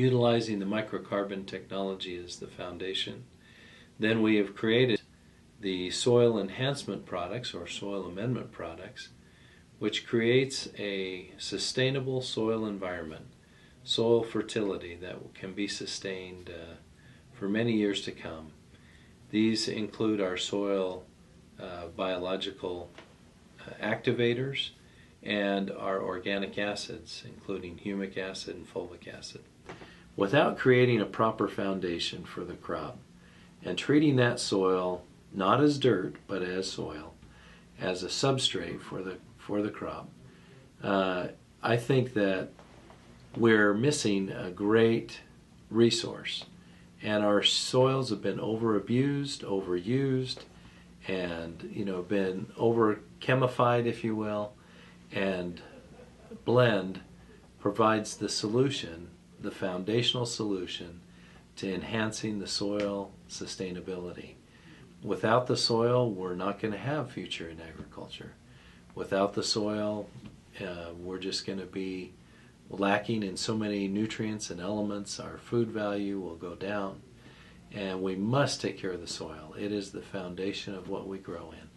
utilizing the microcarbon technology as the foundation. Then we have created the soil enhancement products or soil amendment products, which creates a sustainable soil environment, soil fertility that can be sustained uh, for many years to come. These include our soil uh, biological uh, activators and our organic acids, including humic acid and fulvic acid. Without creating a proper foundation for the crop and treating that soil not as dirt but as soil, as a substrate for the for the crop, uh, I think that we're missing a great resource, and our soils have been over abused, overused, and you know been over chemified, if you will, and blend provides the solution, the foundational solution to enhancing the soil sustainability. Without the soil, we're not going to have future in agriculture. Without the soil, uh, we're just going to be lacking in so many nutrients and elements. Our food value will go down, and we must take care of the soil. It is the foundation of what we grow in.